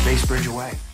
Space Bridge away.